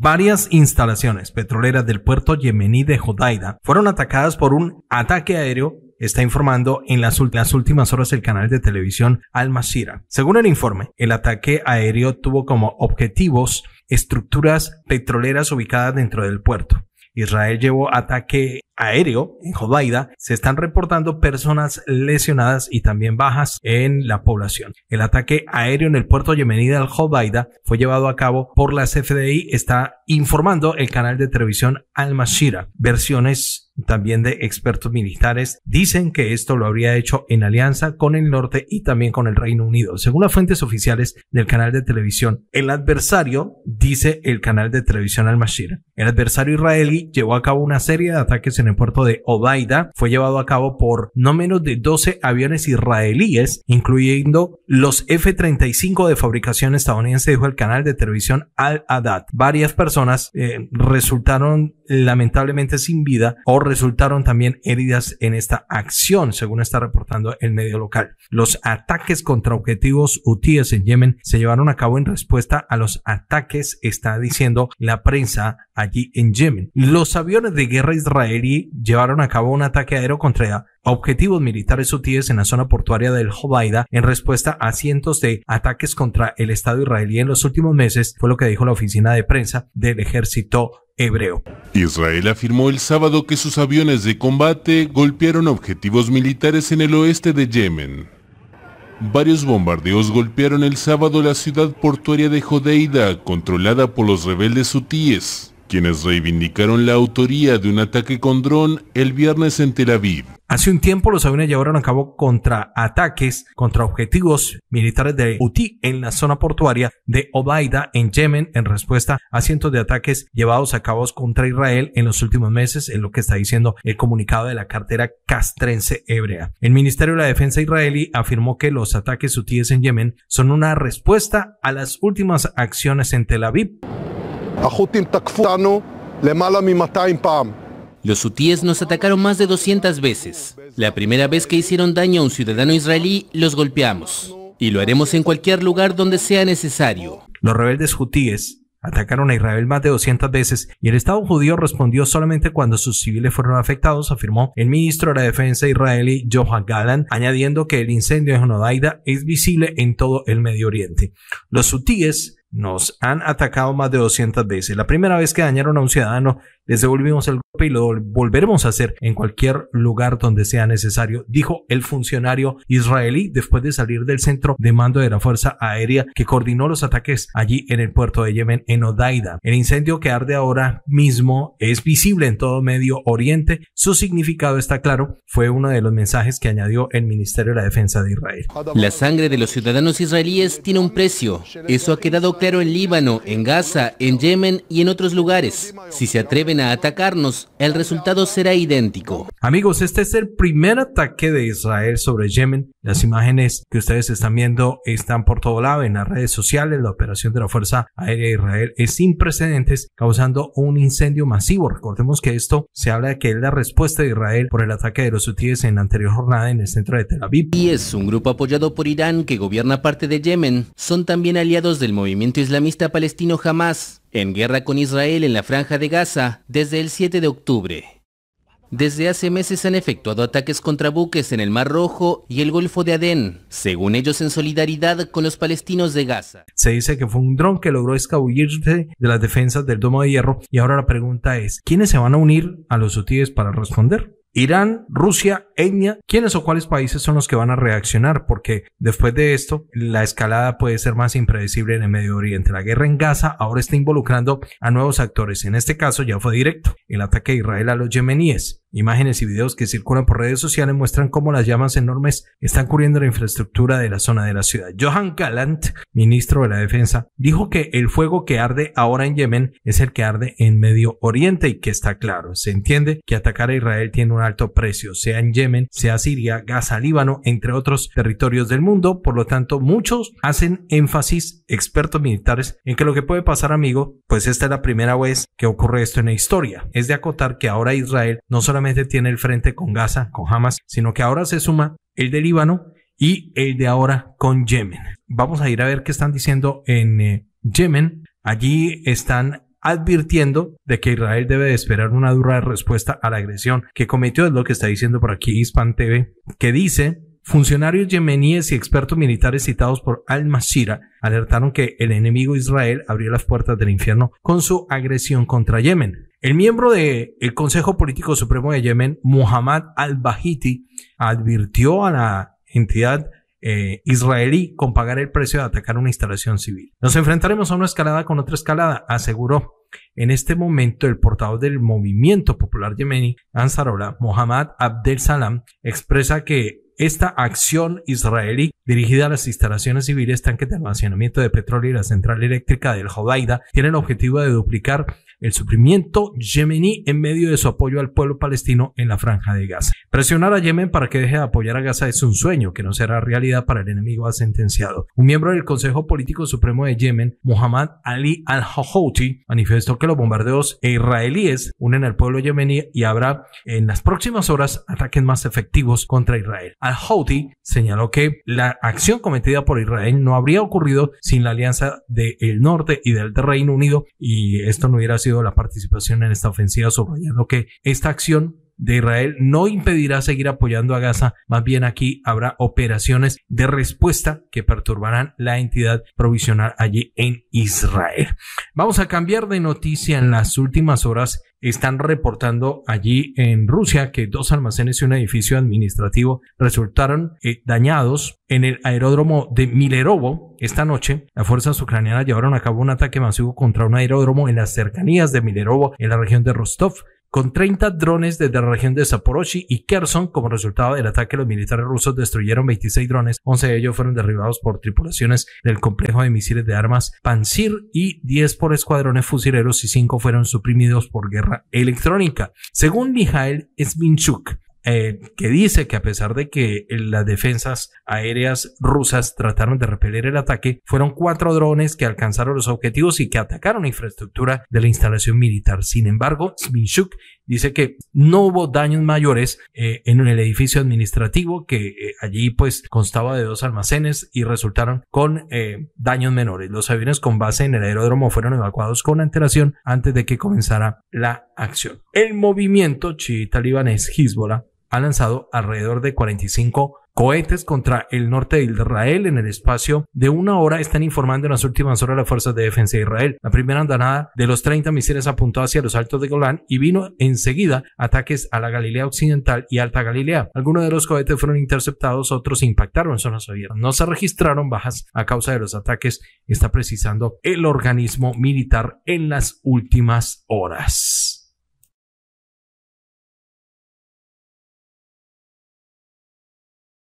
Varias instalaciones petroleras del puerto yemení de Hodeida fueron atacadas por un ataque aéreo está informando en las, últimas horas el canal de televisión Al Masira. Según el informe, el ataque aéreo tuvo como objetivos estructuras petroleras ubicadas dentro del puerto. Israel llevó ataque aéreo en Jodaida, se están reportando personas lesionadas y también bajas en la población. El ataque aéreo en el puerto yemení de Jodaida fue llevado a cabo por la CFDI, está informando el canal de televisión Al Mashira. Versiones también de expertos militares dicen que esto lo habría hecho en alianza con el norte y también con el Reino Unido. Según las fuentes oficiales del canal de televisión, el adversario, dice el canal de televisión Al Mashira, el adversario israelí llevó a cabo una serie de ataques en el puerto de Obaida fue llevado a cabo por no menos de 12 aviones israelíes, incluyendo los F-35 de fabricación estadounidense, dijo el canal de televisión Al-Adad. Varias personas eh, resultaron lamentablemente sin vida o resultaron también heridas en esta acción, según está reportando el medio local. Los ataques contra objetivos hutíes en Yemen se llevaron a cabo en respuesta a los ataques, está diciendo la prensa allí en Yemen. Los aviones de guerra llevaron a cabo un ataque aéreo contra objetivos militares hutíes en la zona portuaria del Hobaida en respuesta a cientos de ataques contra el Estado israelí en los últimos meses, fue lo que dijo la oficina de prensa del ejército hebreo. Israel afirmó el sábado que sus aviones de combate golpearon objetivos militares en el oeste de Yemen. Varios bombardeos golpearon el sábado la ciudad portuaria de Hodeida, controlada por los rebeldes hutíes quienes reivindicaron la autoría de un ataque con dron el viernes en Tel Aviv. Hace un tiempo los aviones llevaron a cabo contraataques contra objetivos militares de Houthi en la zona portuaria de Obaida en Yemen en respuesta a cientos de ataques llevados a cabo contra Israel en los últimos meses, en lo que está diciendo el comunicado de la cartera castrense hebrea. El Ministerio de la Defensa israelí afirmó que los ataques hutíes en Yemen son una respuesta a las últimas acciones en Tel Aviv los hutíes nos atacaron más de 200 veces. La primera vez que hicieron daño a un ciudadano israelí, los golpeamos. Y lo haremos en cualquier lugar donde sea necesario. Los rebeldes hutíes atacaron a Israel más de 200 veces y el Estado judío respondió solamente cuando sus civiles fueron afectados, afirmó el ministro de la Defensa israelí Johan Gallant, añadiendo que el incendio en Honodaida es visible en todo el Medio Oriente. Los hutíes nos han atacado más de 200 veces. La primera vez que dañaron a un ciudadano, les devolvimos el golpe y lo volveremos a hacer en cualquier lugar donde sea necesario, dijo el funcionario israelí después de salir del centro de mando de la Fuerza Aérea que coordinó los ataques allí en el puerto de Yemen, en Odaida. El incendio que arde ahora mismo es visible en todo Medio Oriente. Su significado está claro. Fue uno de los mensajes que añadió el Ministerio de la Defensa de Israel. La sangre de los ciudadanos israelíes tiene un precio. Eso ha quedado claro en Líbano, en Gaza, en Yemen y en otros lugares. Si se atreven a atacarnos, el resultado será idéntico. Amigos, este es el primer ataque de Israel sobre Yemen. Las imágenes que ustedes están viendo están por todo lado en las redes sociales. La operación de la Fuerza Aérea de Israel es sin precedentes, causando un incendio masivo. Recordemos que esto se habla de que es la respuesta de Israel por el ataque de los hutíes en la anterior jornada en el centro de Tel Aviv. Y es un grupo apoyado por Irán que gobierna parte de Yemen. Son también aliados del movimiento islamista palestino Hamas, en guerra con Israel en la franja de Gaza desde el 7 de octubre. Desde hace meses han efectuado ataques contra buques en el Mar Rojo y el Golfo de Adén, según ellos en solidaridad con los palestinos de Gaza. Se dice que fue un dron que logró escabullirse de las defensas del Domo de Hierro y ahora la pregunta es, ¿quiénes se van a unir a los hutíes para responder? Irán, Rusia, Etnia, ¿quiénes o cuáles países son los que van a reaccionar? Porque después de esto, la escalada puede ser más impredecible en el Medio Oriente. La guerra en Gaza ahora está involucrando a nuevos actores. En este caso ya fue directo, el ataque de Israel a los yemeníes. Imágenes y videos que circulan por redes sociales muestran cómo las llamas enormes están cubriendo la infraestructura de la zona de la ciudad. Johan Gallant, ministro de la Defensa, dijo que el fuego que arde ahora en Yemen es el que arde en Medio Oriente y que está claro. Se entiende que atacar a Israel tiene un alto precio, sea en Yemen, sea Siria, Gaza, Líbano, entre otros territorios del mundo. Por lo tanto, muchos hacen énfasis, expertos militares, en que lo que puede pasar, amigo, pues esta es la primera vez que ocurre esto en la historia. Es de acotar que ahora Israel no tiene el frente con Gaza, con Hamas, sino que ahora se suma el de Líbano y el de ahora con Yemen. Vamos a ir a ver qué están diciendo en eh, Yemen. Allí están advirtiendo de que Israel debe esperar una dura respuesta a la agresión que cometió, es lo que está diciendo por aquí Hispan TV, que dice Funcionarios yemeníes y expertos militares citados por Al-Masira alertaron que el enemigo Israel abrió las puertas del infierno con su agresión contra Yemen. El miembro del Consejo Político Supremo de Yemen, Muhammad al-Bahiti, advirtió a la entidad eh, israelí con pagar el precio de atacar una instalación civil. Nos enfrentaremos a una escalada con otra escalada, aseguró. En este momento, el portavoz del movimiento popular yemení, Ansarullah, Mohammad Abdel Salam, expresa que esta acción israelí dirigida a las instalaciones civiles, tanques de almacenamiento de petróleo y la central eléctrica del Hodeida tiene el objetivo de duplicar el sufrimiento yemení en medio de su apoyo al pueblo palestino en la franja de Gaza. Presionar a Yemen para que deje de apoyar a Gaza es un sueño que no será realidad para el enemigo ha sentenciado. Un miembro del Consejo Político Supremo de Yemen, Muhammad Ali al-Houthi, manifestó que los bombardeos israelíes unen al pueblo yemení y habrá en las próximas horas ataques más efectivos contra Israel. Al-Houthi señaló que la acción cometida por Israel no habría ocurrido sin la alianza del norte y del Reino Unido y esto no hubiera sido la participación en esta ofensiva, subrayando que esta acción de Israel no impedirá seguir apoyando a Gaza, más bien aquí habrá operaciones de respuesta que perturbarán la entidad provisional allí en Israel. Vamos a cambiar de noticia en las últimas horas están reportando allí en Rusia que dos almacenes y un edificio administrativo resultaron eh, dañados en el aeródromo de Milerovo. Esta noche, las fuerzas ucranianas llevaron a cabo un ataque masivo contra un aeródromo en las cercanías de Milerovo, en la región de Rostov con 30 drones desde la región de Zaporozhye y Kherson. Como resultado del ataque, los militares rusos destruyeron 26 drones, 11 de ellos fueron derribados por tripulaciones del complejo de misiles de armas Pansir y 10 por escuadrones fusileros y 5 fueron suprimidos por guerra electrónica. Según Mikhail Sminchuk, eh, que dice que a pesar de que las defensas aéreas rusas trataron de repeler el ataque, fueron cuatro drones que alcanzaron los objetivos y que atacaron la infraestructura de la instalación militar. Sin embargo, Sminchuk dice que no hubo daños mayores eh, en el edificio administrativo, que eh, allí pues constaba de dos almacenes y resultaron con daños menores. Los aviones con base en el aeródromo fueron evacuados con antelación antes de que comenzara la acción. El movimiento chiita libanés Hezbollah ha lanzado alrededor de 45 cohetes contra el norte de Israel en el espacio de una hora están informando en las últimas horas las fuerzas de defensa de Israel. La primera andanada de los 30 misiles apuntó hacia los altos de Golán y vino enseguida ataques a la Galilea Occidental y Alta Galilea. Algunos de los cohetes fueron interceptados, otros impactaron en zonas abiertas. No se registraron bajas a causa de los ataques, está precisando el organismo militar en las últimas horas.